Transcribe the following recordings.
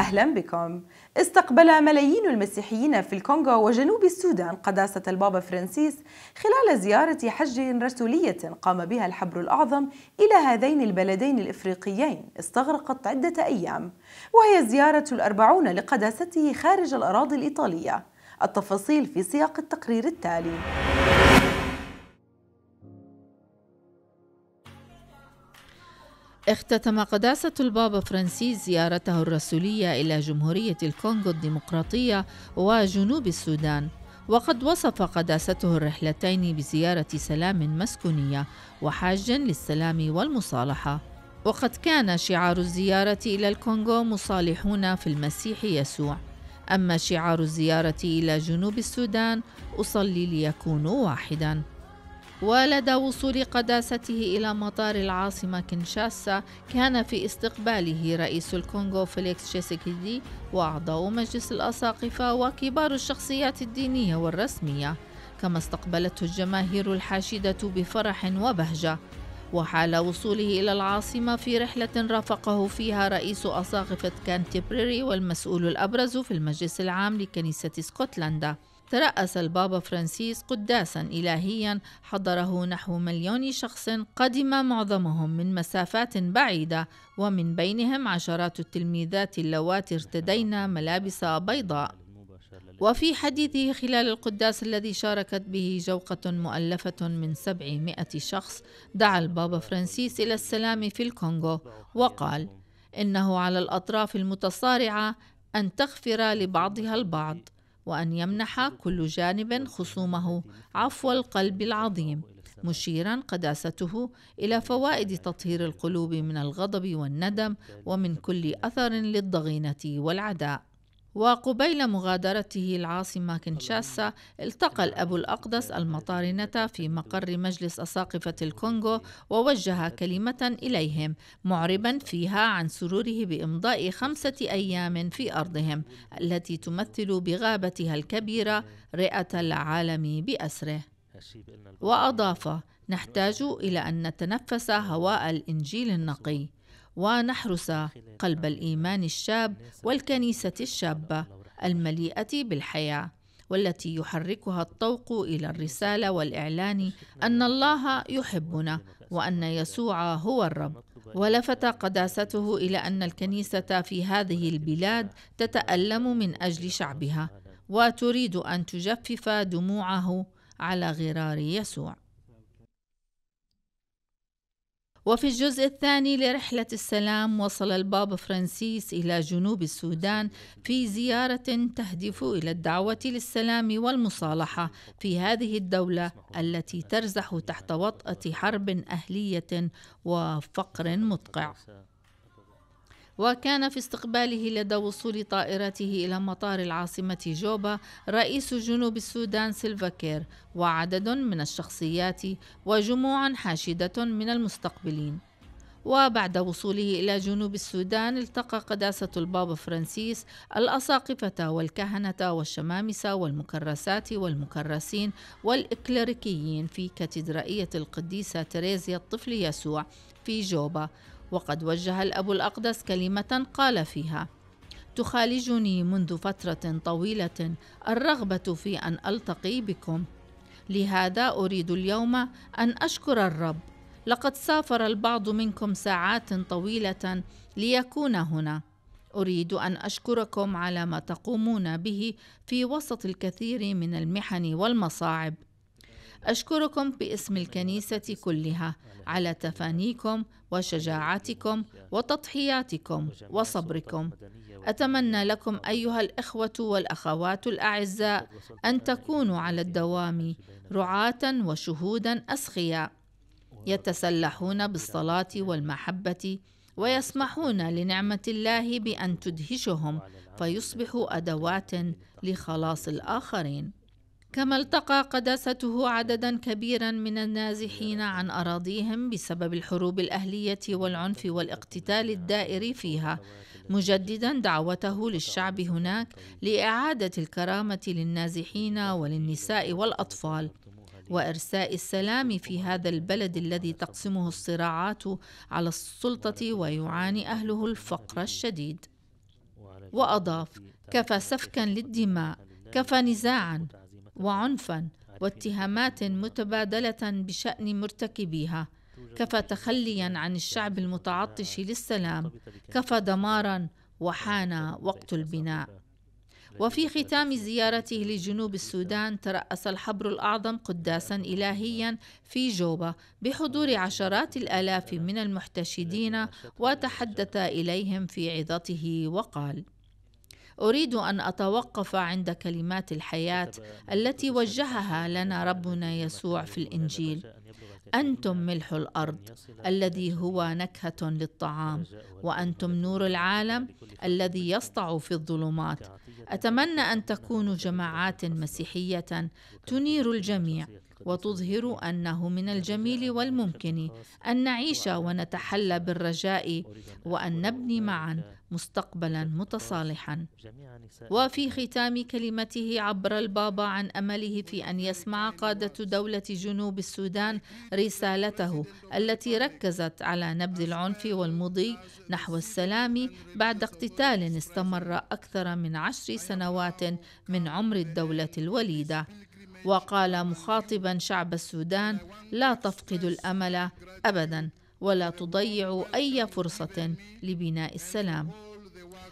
أهلا بكم. استقبل ملايين المسيحيين في الكونغو وجنوب السودان قداسة البابا فرانسيس خلال زيارة حج رسولية قام بها الحبر الأعظم إلى هذين البلدين الإفريقيين استغرقت عدة أيام وهي الزيارة الأربعون لقداسته خارج الأراضي الإيطالية. التفاصيل في سياق التقرير التالي. اختتم قداسة البابا فرانسيس زيارته الرسولية إلى جمهورية الكونغو الديمقراطية وجنوب السودان وقد وصف قداسته الرحلتين بزيارة سلام مسكونية وحاج للسلام والمصالحة. وقد كان شعار الزيارة إلى الكونغو مصالحون في المسيح يسوع. أما شعار الزيارة إلى جنوب السودان أصلي ليكونوا واحداً. ولدى وصول قداسته إلى مطار العاصمة كنشاسا كان في استقباله رئيس الكونغو فيليكس تشيسيكيدي وأعضاء مجلس الأساقفة وكبار الشخصيات الدينية والرسمية. كما استقبلته الجماهير الحاشدة بفرح وبهجة. وحال وصوله إلى العاصمة في رحلة رافقه فيها رئيس أساقفة كانتبريري والمسؤول الأبرز في المجلس العام لكنيسة اسكتلندا. ترأس البابا فرانسيس قداسا إلهيا حضره نحو مليون شخص قدم معظمهم من مسافات بعيدة ومن بينهم عشرات التلميذات اللواتي ارتدين ملابس بيضاء. وفي حديثه خلال القداس الذي شاركت به جوقة مؤلفة من سبعمائة شخص دعا البابا فرانسيس إلى السلام في الكونغو وقال إنه على الأطراف المتصارعة أن تغفر لبعضها البعض. وأن يمنح كل جانب خصومه. عفو القلب العظيم. مشيرا قداسته إلى فوائد تطهير القلوب من الغضب والندم ومن كل أثر للضغينة والعداء. وقبيل مغادرته العاصمة كنشاسا التقى الأب الأقدس المطارنة في مقر مجلس أساقفة الكونغو ووجه كلمة إليهم معربا فيها عن سروره بإمضاء خمسة أيام في أرضهم التي تمثل بغابتها الكبيرة رئة العالم بأسره. وأضاف نحتاج إلى أن نتنفس هواء الإنجيل النقي. ونحرس قلب الإيمان الشاب والكنيسة الشابة المليئة بالحياة والتي يحركها الطوق إلى الرسالة والإعلان أن الله يحبنا وأن يسوع هو الرب. ولفت قداسته إلى أن الكنيسة في هذه البلاد تتألم من أجل شعبها. وتريد أن تجفف دموعه على غرار يسوع. وفي الجزء الثاني لرحلة السلام وصل البابا فرانسيس إلى جنوب السودان في زيارة تهدف إلى الدعوة للسلام والمصالحة في هذه الدولة التي ترزح تحت وطأة حرب أهلية وفقر مدقع. وكان في استقباله لدى وصول طائرته إلى مطار العاصمة جوبا رئيس جنوب السودان سيلفاكير وعدد من الشخصيات وجموع حاشدة من المستقبلين. وبعد وصوله إلى جنوب السودان التقى قداسة البابا فرانسيس الأساقفة والكهنة والشمامسة والمكرسات والمكرسين والإكليريكيين في كاتدرائية القديسة تريزيا الطفل يسوع في جوبا. وقد وجه الأب الأقدس كلمة قال فيها: تخالجني منذ فترة طويلة الرغبة في أن ألتقي بكم، لهذا أريد اليوم أن أشكر الرب، لقد سافر البعض منكم ساعات طويلة ليكون هنا. أريد أن أشكركم على ما تقومون به في وسط الكثير من المحن والمصاعب. أشكركم باسم الكنيسة كلها على تفانيكم وشجاعتكم وتضحياتكم وصبركم. أتمنى لكم أيها الإخوة والأخوات الأعزاء أن تكونوا على الدوام رعاة وشهودا اسخياء يتسلحون بالصلاة والمحبة ويسمحون لنعمة الله بأن تدهشهم فيصبحوا أدوات لخلاص الآخرين. كما التقى قداسته عددا كبيرا من النازحين عن أراضيهم بسبب الحروب الأهلية والعنف والاقتتال الدائر فيها. مجددا دعوته للشعب هناك لإعادة الكرامة للنازحين وللنساء والأطفال. وإرساء السلام في هذا البلد الذي تقسمه الصراعات على السلطة ويعاني أهله الفقر الشديد. وأضاف كفى سفكا للدماء كفى نزاعا وعنفا واتهامات متبادلة بشأن مرتكبيها. كفى تخليا عن الشعب المتعطش للسلام. كفى دمارا وحان وقت البناء. وفي ختام زيارته لجنوب السودان ترأس الحبر الأعظم قداسا إلهيا في جوبا بحضور عشرات الآلاف من المحتشدين وتحدث إليهم في عظته وقال أريد أن أتوقف عند كلمات الحياة التي وجهها لنا ربنا يسوع في الإنجيل. أنتم ملح الأرض الذي هو نكهة للطعام وأنتم نور العالم الذي يسطع في الظلمات. أتمنى أن تكونوا جماعات مسيحية تنير الجميع. وتظهر أنه من الجميل والممكن أن نعيش ونتحلى بالرجاء وأن نبني معا مستقبلا متصالحا. وفي ختام كلمته عبر البابا عن أمله في أن يسمع قادة دولة جنوب السودان رسالته التي ركزت على نبذ العنف والمضي نحو السلام بعد اقتتال استمر أكثر من عشر سنوات من عمر الدولة الوليدة. وقال مخاطبا شعب السودان لا تفقدوا الأمل ابدا ولا تضيعوا أي فرصة لبناء السلام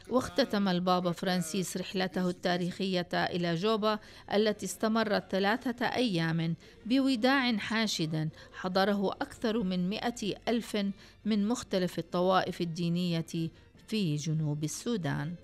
واختتم البابا فرانسيس رحلته التاريخية إلى جوبا التي استمرت ثلاثة أيام بوداع حاشد حضره أكثر من مئة ألف من مختلف الطوائف الدينية في جنوب السودان.